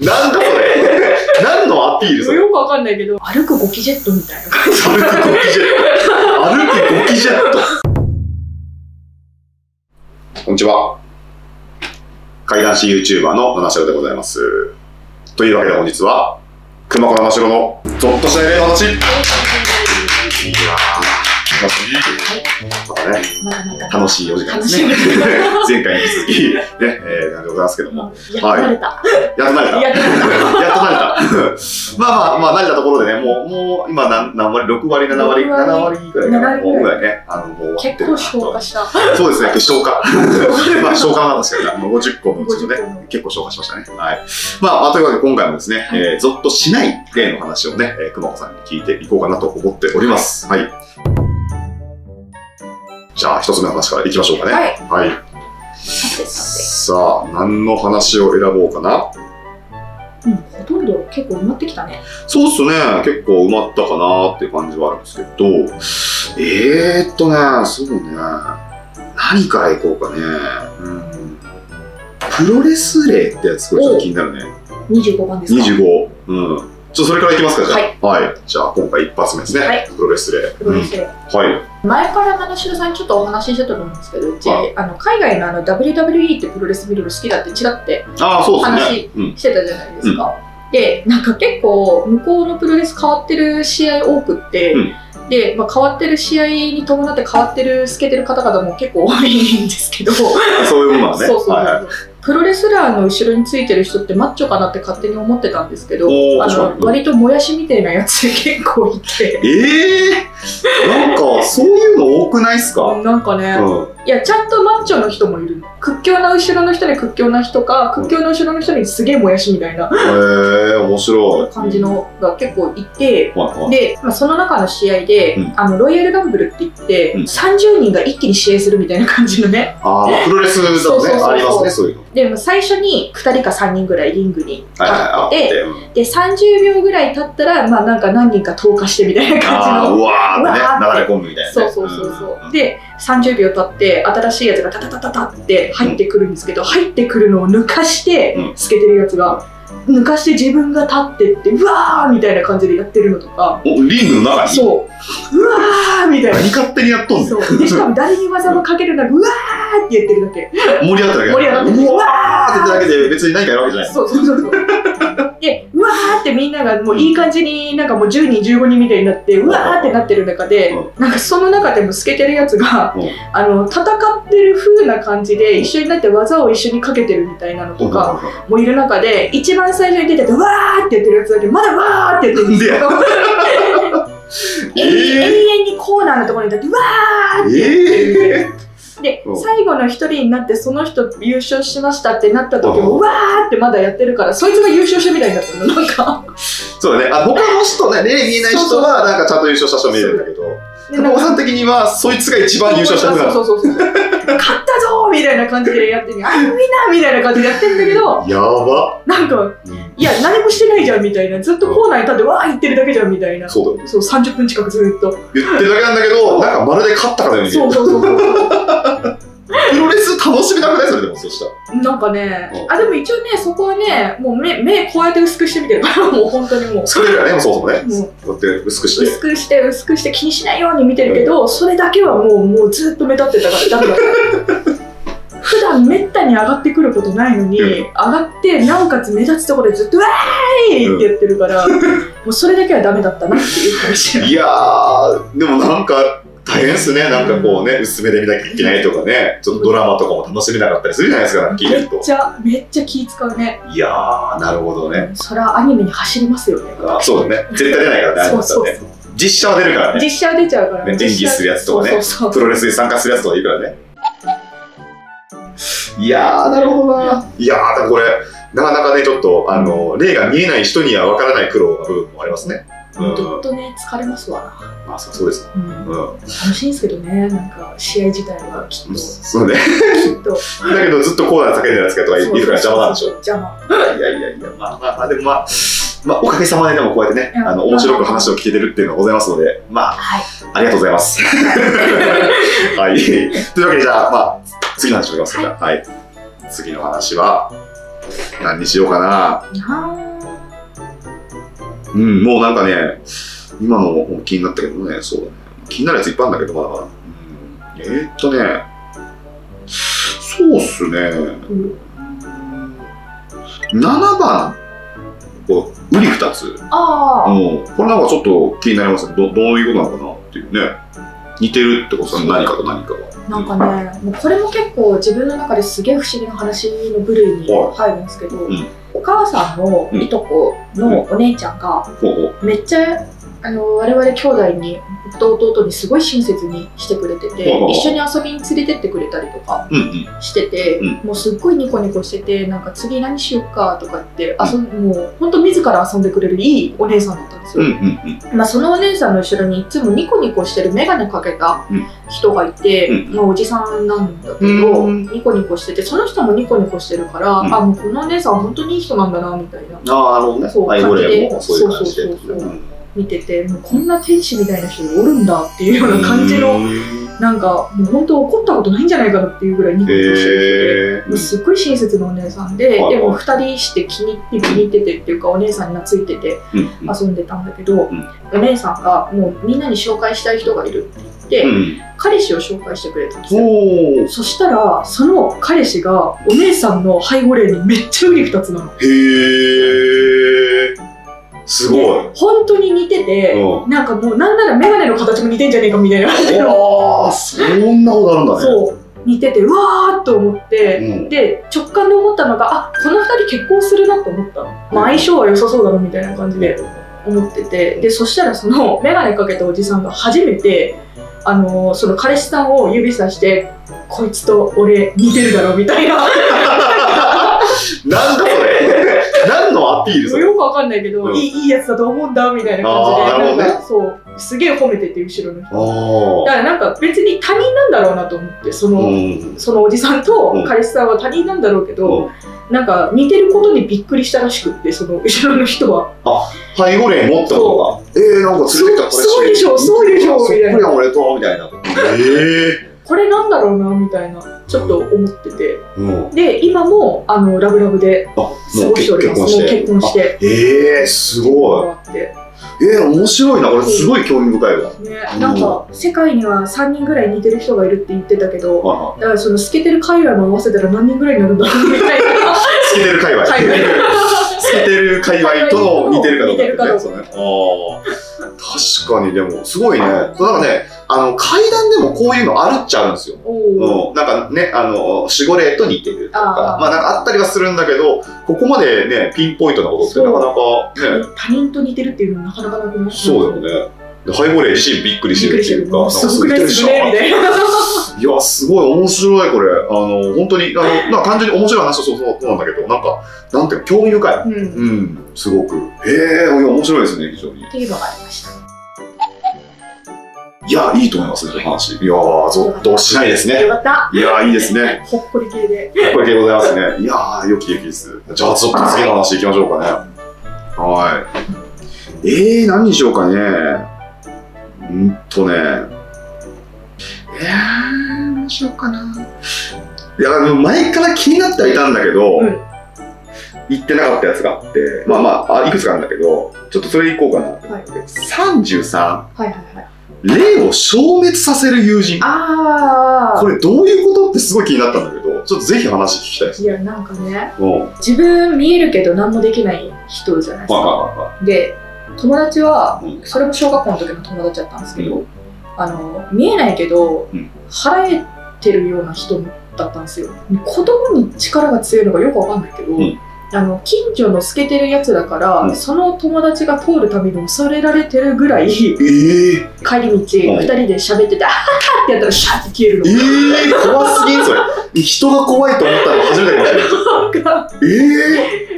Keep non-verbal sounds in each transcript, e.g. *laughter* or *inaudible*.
なんだそれ何のアピールそれよくわかんないけど、歩くゴキジェットみたいな感じ。歩くゴキジェット。歩くゴキジェット。こんにちは。怪談師 YouTuber の七城でございます。というわけで本日は、熊子七城のゾッとした例の話。いやー、またね、まだまだ。楽しいお時間ですね。*laughs* 前回に続き、ね、えー、なんでございますけども。やっと慣れた。やっと慣れた。やっと慣れた。*laughs* *laughs* まあまあ、まあ、慣れたところでね、もう、もう、今何、何割、6割、7割、6割7割ぐらいかな。7割ぐらいもうぐらいね、あの、もう終わって結構消化した。そうですね、消化。まあ、消化なんですけど、もう50個のうちのね50個の、結構消化しましたね。はい。まあ、まあ、というわけで今回もですね、はいえー、ゾッとしない例の話をね、えー、熊子さんに聞いていこうかなと思っております。はい。じゃあ、一つ目の話からいきましょうかね。はい。はい。さあ、何の話を選ぼうかな？て。うん、ほとんど結構埋まってきたね。そうっすね。結構埋まったかなっていう感じはあるんですけど、えーっとね、そうね。何からいこうかね。うん。プロレス例ってやつ、これちょっと気になるね。25番ですか？25。うん。ちょそれからいきますか、じゃあ。はい。はい。じゃあ、今回一発目ですね。はいプロレス例。プロレスで。うんはい。前から七代さんにちょっとお話ししてたと思うんですけど、うち、はいあの海外のあの WWE ってプロレス見るの好きだってちらってああ、そう話。うん。してたじゃないですか。で、なんか結構向こうのプロレス変わってる試合多くって、うんで、まあ、変わってる試合に伴って変わってる透けてる方々も結構多いんですけど、*laughs* そういうものはね。そうそうそう、はいはい。プロレスラーの後ろについてる人ってマッチョかなって勝手に思ってたんですけどあの割ともやしみたいなやつ結構いて。ええー、なんか、そういうの多くないっすか？なんかね、うん。いやちゃんとマッチョの人もいるの屈強な後ろの人に屈強な人か屈強な後ろの人にすげえもやしみたいなへえー、面白い。感じのが結構いて、はいはい。で、まあ、その中の試合で、うんあのロイヤルランブルって言って、うん30人が一気に試合するみたいな感じのねああ、プロレスだとね、ありますね、そういうの。でもう最初に2人か3人ぐらいリングに立はいはい、あっ、ってて。うんで30秒ぐらい経ったら、まあ、なんか何人か投下してみたいな感じの。うわーってね、流れ込むみたいなね。そうそうそうそう、んで30秒経って新しいやつがタタタタタって入ってくるんですけど、入ってくるのを抜かして、うん。透けてるやつが抜かして自分が立ってってうわーみたいな感じでやってるのとか。おリングの中に。そう。うわーみたいな。何勝手にやっとんねん。そう。でしかも *laughs* 誰に技もかけるなくうわーって言ってるだけ。盛り上がっただけ。盛り上がってる。うわーって言っただけで別に何かやるわけじゃない。そうそうそう。そう *laughs* でうわーってみんながもういい感じになんかもう10人15人みたいになってうわーってなってる中でうなんかその中でも透けてるやつがうん。あの戦ってる風な感じで一緒になって技を一緒にかけてるみたいなのとかもいる中で一番最初に出ててうわーってやってるやつだけまだわーってやってるんですよ。え永遠にコーナーのところに立ってうわーってやってでうん最後の一人になってその人優勝しましたってなった時もうわーってまだやってるからそいつが優勝したみたいになってるのなんか。そうだね。あ他の人ね例見えない人はなんかちゃんと優勝した人見えるんだけどでなんか久保さん的にはそいつが一番優勝した人なのそうそうそうそう。勝ったぞーみたいな感じでやってるあみんなみたいな感じでやってるんだけどやば。なんかいや何もしてないじゃんみたいな。ずっとコーナーに立ってわー言ってるだけじゃんみたいな。そそうだよう30分近くずっと。言ってるだけなんだけどなんかまるで勝ったかのよそうそうそうそう *laughs* プロレス楽しみなくない？それでもそしたら。なんかねうん。あでも一応ねそこはねもう目目こうやって薄くしてみてるからもう本当にもう。それねそもそもね。こうやって薄くして。薄くして薄くして気にしないように見てるけど、それだけはもうもうずっと目立ってたからダメだった *laughs* 普段めったに上がってくることないのに、うん。上がってなおかつ目立つところでずっと「わーい!」ってやってるから、もうそれだけはダメだったなっていう話いやー、でもなんか大変ですね。なんかこうね、薄めで見なきゃいけないとかね、ちょっとドラマとかも楽しめなかったりするじゃないですか、聞いてると。めっちゃめっちゃ気使うねいやー、なるほどね。そりゃアニメに走りますよねあそうだね。絶対出ないからね。実写は出るからね。実写は出ちゃうからね演技するやつとかねそうそうそうプロレスに参加するやつとかいるからね。いやー、なるほどな。いやー、でもこれ、なかなかね、ちょっと、あの、例が見えない人にはわからない苦労の部分もありますね。うん。どっとね疲れますわな、まあ、そうです。うんうん。楽しいんですけどねなんか試合自体はきっとそうね。きっとだけど、ずっとコーナー叫んでるやつがとかいるから邪魔なんでしょ。邪魔いやいやいや、まあまあまあ、でもまあ、まあ、おかげさまででもこうやってね、うんあの、面白く話を聞けてるっていうのがございますので、まあ、はいありがとうございます。*laughs* はい。というわけで、じゃあ、まあ、次の話をしますか。はい。次の話は、何にしようかな。なうん、もうなんかね、今のも気になったけどね、そうだね。気になるやついっぱいあるんだけど、まだまだ。うん、えー、っとね、そうっすね。うん7番、こう、ウリ二つ。ああ、うん、これなんかちょっと気になりますね。どどういうことなのかなっていうね。似てるってことは何かと何かが。なんかね、もうこれも結構自分の中ですげえ不思議な話の部類に入るんですけど、んお母さんのいとこのお姉ちゃんが。めっちゃあの我々兄弟に僕と弟にすごい親切にしてくれてて一緒に遊びに連れてってくれたりとかうんうん。してて、うん。もうすっごいニコニコしててなんか次何しよっかとかって遊ん、もう本当自ら遊んでくれるいいお姉さんだったんですよ、うんうんうん。まあ、そのお姉さんの後ろにいつもニコニコしてる眼鏡かけた人がいて、うんまあ、おじさんなんだけど、うん。ニコニコしててその人もニコニコしてるから、うん。あもうこのお姉さんは本当にいい人なんだなみたいな。ああ、あのね、そうアイゴレもそういう感じで。そうそうそうそう見ててもうこんな天使みたいな人がおるんだっていうような感じのなんかもう本当怒ったことないんじゃないかなっていうぐらいニコニコしてる人すっごい親切なお姉さんで、でも2人して気に入って気に入っててっていうかお姉さんに懐いてて遊んでたんだけど、ん。お姉さんがもうみんなに紹介したい人がいるって言って、うん。彼氏を紹介してくれたんですよ。そしたらその彼氏がお姉さんの背後霊にめっちゃウリ二つなの。へえ。すごい。で本当に似てて、うなんかもうなんなら眼鏡の形も似てんじゃねえかみたいなああ、そんなことあるんだね。そう。似ててうわーっと思って、うん。で直感で思ったのがあこの2人結婚するなと思ったの、まあ、相性は良さそうだなみたいな感じで思ってて。でそしたらその眼鏡かけたおじさんが初めてあのその彼氏さんを指さしてこいつと俺似てるだろみたいな。*laughs* なんだ何のアピールそれよくわかんないけど、うん。いいいいやつだと思うんだみたいな感じで。ね。そう。すげえ褒めてて後ろの人。あだからなんか別に他人なんだろうなと思ってそあ。の、うん。そのおじさんとうん。彼氏さんは他人なんだろうけど、なんか似てることにびっくりしたらしくってその後ろの人は。背後霊持ったのか。えー、なんか連れてきた彼氏そうでしょそうでしょそっくみたいな俺と、みたいな。え *laughs* これなんだろうなみたいなちょっと思っててえうん。で今もあのラブラブで過ごしておりますもう結婚してあええすごい。えー、面白いな。これすごい興味深いわ。ねなんか世界には3人ぐらい似てる人がいるって言ってたけどはだからその透けてる界隈も合わせたら何人ぐらいになるんだろうみたいない透けてる界隈。*laughs* 界隈透けてる界隈との似てるかどうかって似てるかどうか。そうね。確かに、でも、すごいね。そうなんかね、あの、階段でもこういうのあるっちゃあるんですよ。うん、なんかね、あの、守護霊と似てるとかまあなんかあったりはするんだけど、ここまでね、ピンポイントなことってなかなかね、他人と似てるっていうのはなかなかなくない。そうだよね。で背後霊自身びっくりしてるっていうか、いですねみたいな。*laughs* いや、すごい面白い、これ。あの、本当に、あの、*laughs* まあ単純に面白い話はそうそうそうなんだけど、なんか、なんていうか、興味深い。うん。っうん、すごく。へえ、面白いですね、非常に。ていうのがありました。いや、いいと思いますね、話。いやー、ゾッとしないですねよ。かった。いやー、いいですね。ほっこり系で。これでございますね。いやー、良き良きです。じゃあ、ちょっと次の話行きましょうかね。はい。えー、何にしようかね。うんとね。えー、どうしようかな。いや、でも前から気になってはいたんだけど、うん言ってなかったやつがあって、まあまあ、あいくつかあるんだけど、ちょっとそれいこうかな。はい33、はいはいはい。霊を消滅させる友人。あこれどういうことってすごい気になったんだけど、ちょっとぜひ話聞きたいです。いや、なんかね、うん。はい自分見えるけど何もできない人じゃないですか。はいはで、友達は、それも小学校の時の友達だったんですけど、あの、見えないけどうん、払えてるような人だったんですよ。子供に力が強いのかよくわかんないけど、うんあの近所の透けてるやつだから、うんその友達が通るたびに恐れられてるぐらい帰えー、り道、はい二人で喋ってて、あははってやったらシャーって消えるの。えー、怖すぎんそれ。*laughs* 人が怖いと思ったの初めて見ましたよ。なんかえ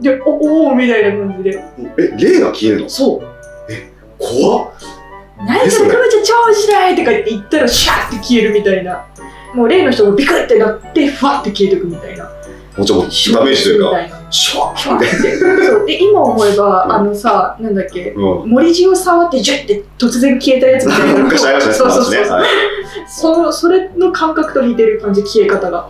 で、おおーみたいな感じで。ー、え、霊が消えるの？そう。怖っ。何それ、くまちゃん超しないとか言って言ったらシャーって消えるみたいな。もう例の人がビクってなって、ふわって消えてくみたいな。もうちょっとダメージというか。シュワて。って。そうで今思えば、うん。あのさなんだっけうん。森地を触ってジュッて突然消えたやつみたいな。昔ありましたね、そうそうそう。そそそれの感覚と似てる感じ消え方が。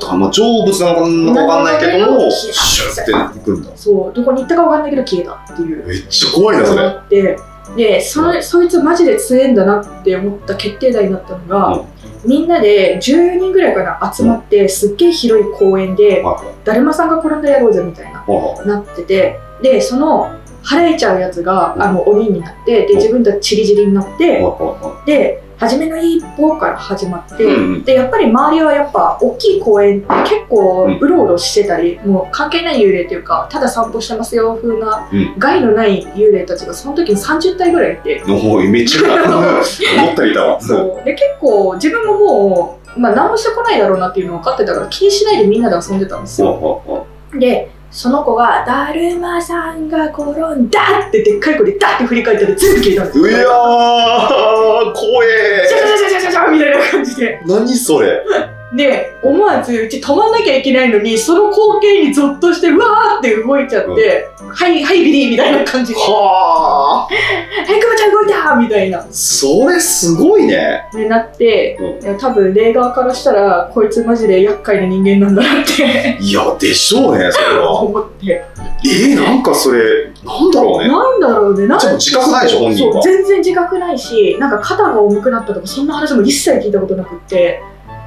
だからまあ成仏なのかなんかんないけども、うんシュッていくんだ。そう。どこに行ったかわかんないけど消えたっていう。めっちゃ怖いな、それ。って。でそれそいつマジで強えんだなって思った決定打になったのが、みんなで14人ぐらいかな集まって、すっげえ広い公園で、はいだるまさんが転んだやろうぜみたいなはなっててでその払えちゃうやつが、うん。あの鬼になってで自分たちチリチリになって、はで初めの一歩から始まって、うんうんでやっぱり周りはやっぱ大きい公園って結構うんうろうろしてたり、もう関係ない幽霊っていうかただ散歩してますよ風な、うん害のない幽霊たちがその時に30体ぐらいいて。い。のめっちゃ *laughs* 思ったりいたわ。そうで結構自分ももう、まあ、何もしてこないだろうなっていうの分かってたから気にしないでみんなで遊んでたんですよ。でその子が「だるまさんが転んだ!」ってでっかい声でダッて振り返ったら全部消えたんですうやー、怖えジャジャジャジャジャジャみたいな感じで。何それ？で思わずうち止まんなきゃいけないのにその光景にゾッとしてうわーって動いちゃって「はいはいビリー」みたいな感じで「ははいくまちゃん動いた!」みたいな。あそれすごいね。でなってうん。多分霊側からしたらこいつマジで厄介な人間なんだなって。いや、でしょうね、それは。*laughs* 思って。えー、なんかそれ、なんだろうね。なんだろうね。なんでも自覚ないでしょ本人は。そう全然自覚ないしなんか肩が重くなったとかそんな話も一切聞いたことなくって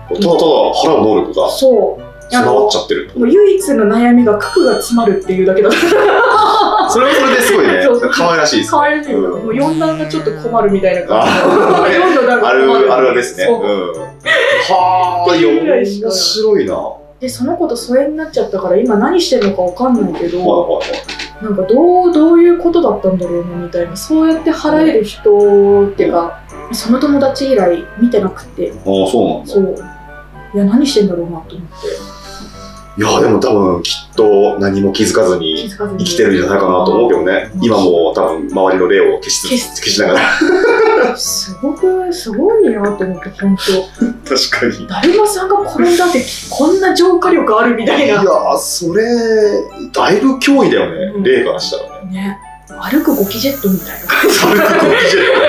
ただただ払う能力がそう備わっちゃってる。もう唯一の悩みが核が詰まるっていうだけだった *laughs* それはそれですごいね。可愛らしいです。可愛らしいのうんもう四段がちょっと困るみたいな感じあー四段があ困るあるですね。うん。はあ、面白いな。はでその子と疎遠になっちゃったから今何してるのかわかんないけど、いはいはい。なんかどうどういうことだったんだろうなみたいなそうやって払える人っていうかその友達以来見てなくてああ、そうなんだ。そういや何してんだろうなと思っていや、でも多分きっと何も気づかず気に生きてるんじゃないかなと思うけどね。今も多分周りの霊を消しつ消し消しながら。すごくすごいなと思って本当確かに。だるまさんが転んだってこんな浄化力あるみたいないやー、それ、だいぶ脅威だよね。うん霊からしたらね。ね歩くゴキジェットみたいな歩くゴキジェット。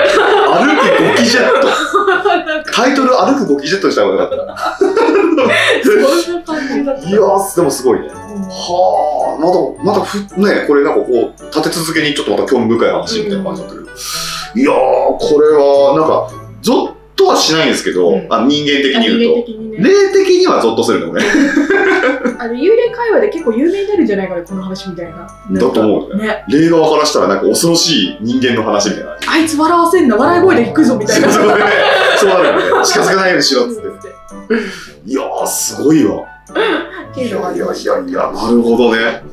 歩くゴキジェット。*laughs* タイトル歩くゴキジェットにした方がよかった。そんな感じだったいやー、でもすごいね。うんはあ、まだ、まだふ、ね、これなんかこう、立て続けにちょっとまた興味深い話みたいな感じだったけど。いやー、これは、なんか、ゾッとはしないんですけど、うんあ人間的に言うと。的にね霊的にはゾッとするのね。*laughs* あの幽霊会話で結構有名になるんじゃないかなこの話みたいな *laughs* だと思うよね。ね霊側からしたらなんか恐ろしい人間の話みたいな。あいつ笑わせんな笑い声で引くぞみたいな *laughs* そうね。そうなるよね。近づかないようにしろっつって。いやー、すごいわ。いやいやいやいや、なるほどね。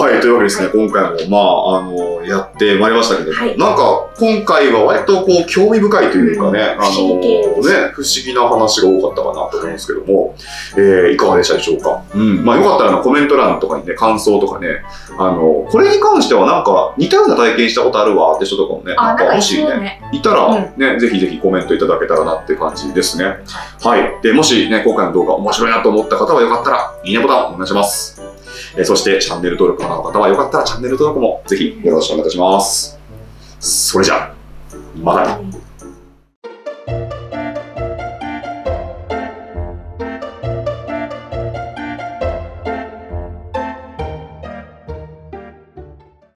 はい、というわけでですね、今回も、まあ、あの、やってまいりましたけども、はい。なんか、今回は割とこう、興味深いというかね、うん。あの、ね、不思議な話が多かったかなと思うんですけども、えーいかがでしたでしょうか？うん、まあ、よかったらあのコメント欄とかにね、感想とかね、あの、これに関してはなんか、似たような体験したことあるわって人とかもね、あなんかもしね、いたら、ね、ぜひぜひコメントいただけたらなっていう感じですね。はい。で、もしね、今回の動画面白いなと思った方はよかったら、いいねボタンお願いします。えそして、チャンネル登録まだの方はよかったら、チャンネル登録もぜひよろしくお願いいたします。それじゃあ、また。